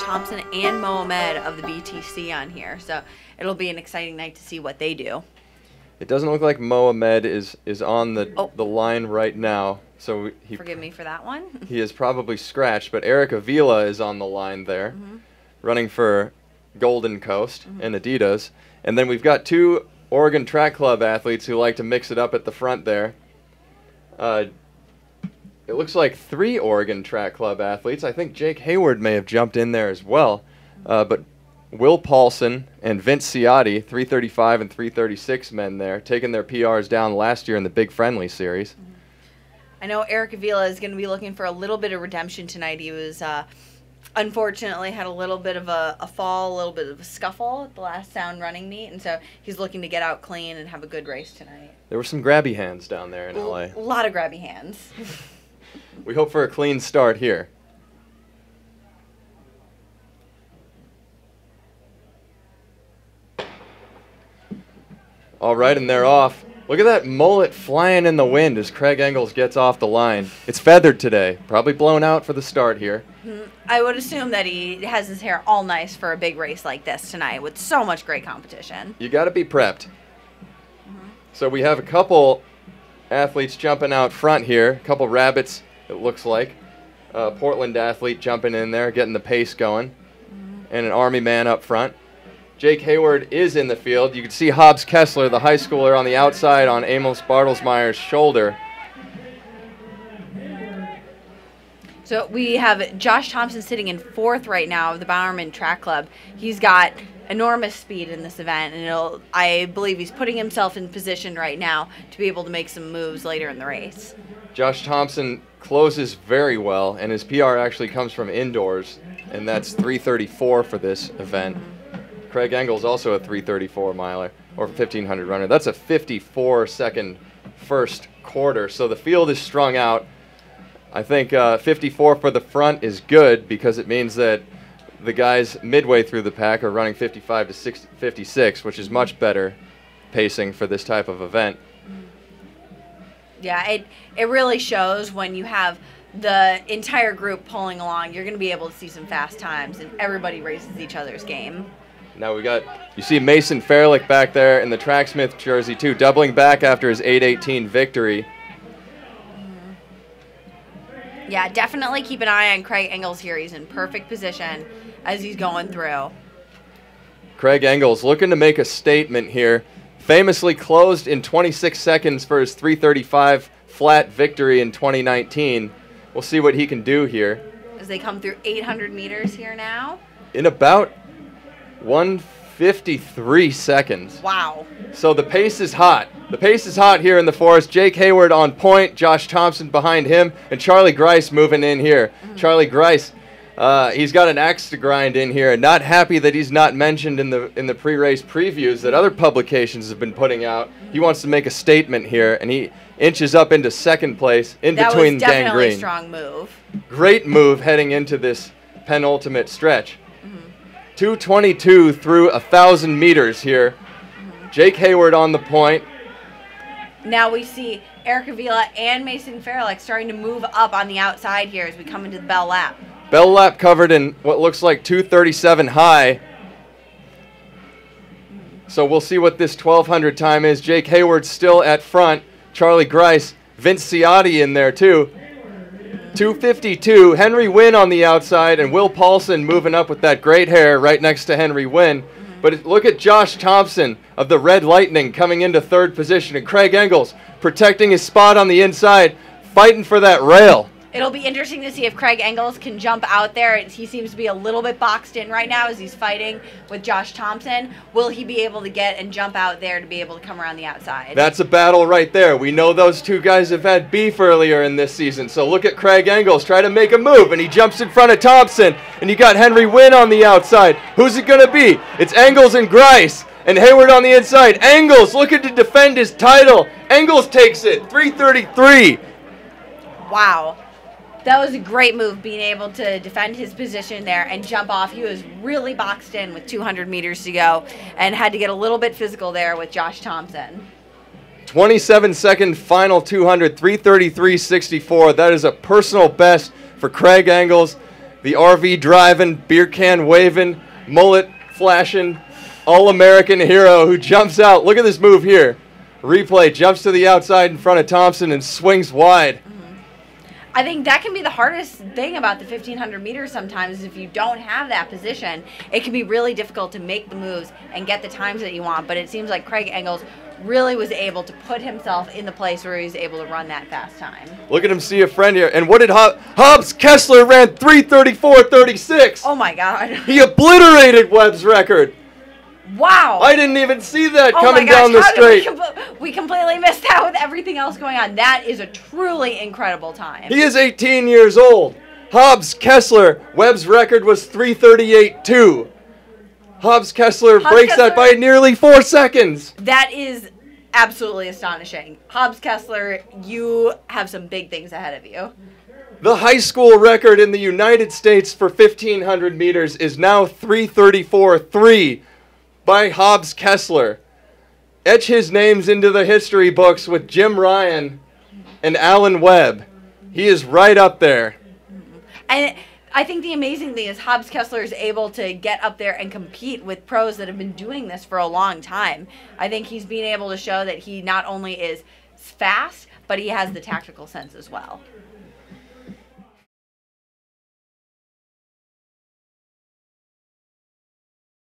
Thompson and Mohamed of the BTC on here, so it'll be an exciting night to see what they do. It doesn't look like Mohamed is is on the Oh. the line right now, so he Forgive me for that one. he is probably scratched. But Eric Avila is on the line there, Mm-hmm. running for Golden Coast and Adidas. And then we've got two Oregon Track Club athletes who like to mix it up at the front there. Uh, it looks like three Oregon Track Club athletes. I think Jake Heyward may have jumped in there as well. Uh, but Will Paulson and Vince Ciattei, 335 and 336 men there, taking their PRs down last year in the Big Friendly Series. I know Eric Avila is going to be looking for a little bit of redemption tonight. He was uh, unfortunately had a little bit of a, a fall, a little bit of a scuffle at the last sound running meet, and so he's looking to get out clean and have a good race tonight. There were some grabby hands down there in LA. A lot of grabby hands. We hope for a clean start here. All right, and they're off. Look at that mullet flying in the wind as Craig Engels gets off the line. It's feathered today, probably blown out for the start here. I would assume that he has his hair all nice for a big race like this tonight with so much great competition. You got to be prepped. So we have a couple athletes jumping out front here, a couple rabbits, it looks like. Uh, Portland athlete jumping in there, getting the pace going, and an Army man up front. Jake Heyward is in the field. You can see Hobbs Kessler, the high schooler, on the outside on Amos Bartelsmeyer's shoulder. So we have Josh Thompson sitting in fourth right now of the Bowerman Track Club. He's got enormous speed in this event, and it'll, I believe he's putting himself in position right now to be able to make some moves later in the race. Josh Thompson closes very well, and his PR actually comes from indoors, and that's 334 for this event. Craig Engels also a 334 miler or 1500 runner. That's a 54 second first quarter, so the field is strung out. I think uh, 54 for the front is good because it means that the guys midway through the pack are running 55 to 60, 56, which is much better pacing for this type of event. Yeah, it it really shows when you have the entire group pulling along. You're going to be able to see some fast times, and everybody races each other's game. Now we got you see Mason Ferlic back there in the Tracksmith jersey too, doubling back after his 818 victory. Mm-hmm. Yeah, definitely keep an eye on Craig Engels here. He's in perfect position as he's going through. Craig Engels looking to make a statement here. Famously closed in 26 seconds for his 335 flat victory in 2019. We'll see what he can do here. As they come through 800 meters here now. In about 153 seconds. Wow. So the pace is hot. The pace is hot here in the forest. Jake Heyward on point, Josh Thompson behind him, and Charlie Grice moving in here. Charlie Grice, uh, he's got an axe to grind in here, and not happy that he's not mentioned in the in the pre-race previews that other publications have been putting out. He wants to make a statement here, and he inches up into second place in That between was Dan definitely a Green. strong move. Great move heading into this penultimate stretch. 222 through a thousand meters here. Jake Heyward on the point. Now we see Eric Avila and Mason Ferlic starting to move up on the outside here as we come into the bell lap. Bell lap covered in what looks like 237 high. So we'll see what this 1200 time is. Jake Heyward still at front. Charlie Grice, Vince Ciattei in there too. 252. Henry Wynne on the outside, and Will Paulson moving up with that great hair right next to Henry Wynne. But look at Josh Thompson of the Red Lightning coming into third position, and Craig Engels protecting his spot on the inside, fighting for that rail. It'll be interesting to see if Craig Engels can jump out there. He seems to be a little bit boxed in right now as he's fighting with Josh Thompson. Will he be able to get and jump out there to be able to come around the outside? That's a battle right there. We know those two guys have had beef earlier in this season. So look at Craig Engels try to make a move, and he jumps in front of Thompson, and you got Henry Wynne on the outside. Who's it going to be? It's Engels and Grice, and Heyward on the inside. Engels looking to defend his title. Engels takes it, 333. wow. That was a great move, being able to defend his position there and jump off. He was really boxed in with 200 meters to go and had to get a little bit physical there with Josh Thompson. 27 second final 200, 333.64. That is a personal best for Craig Engels, the RV driving, beer can waving, mullet flashing, all American hero who jumps out. Look at this move here. Replay jumps to the outside in front of Thompson and swings wide. I think that can be the hardest thing about the 1500 meters sometimes. If you don't have that position, it can be really difficult to make the moves and get the times that you want. But it seems like Craig Engels really was able to put himself in the place where he was able to run that fast time. Look at him see a friend here. And what did Hob- Hobbs Kessler ran 334.36? Oh my God. He obliterated Webb's record. Wow. I didn't even see that Oh coming down the how straight. We, com- we completely missed out with everything else going on. That is a truly incredible time. He is 18 years old. Hobbs Kessler, Webb's record was 338.2. Hobbs Kessler Hobbs breaks that by nearly four seconds. That is absolutely astonishing. Hobbs Kessler, you have some big things ahead of you. The high school record in the United States for 1500 meters is now 334.3 by Hobbs Kessler. Etch his names into the history books with Jim Ryun and Alan Webb. He is right up there. And I think the amazing thing is Hobbs Kessler is able to get up there and compete with pros that have been doing this for a long time. I think he's being able to show that he not only is fast, but he has the tactical sense as well.